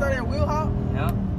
that wheel hop? Yeah.